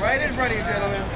Right in front of you, gentlemen.